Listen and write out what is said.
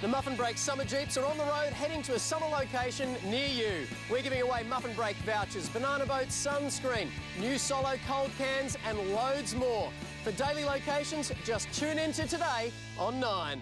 The Muffin Break Summer Jeeps are on the road heading to a summer location near you. We're giving away Muffin Break vouchers, banana boats, sunscreen, new solo cold cans, and loads more. For daily locations, just tune in to today on 9.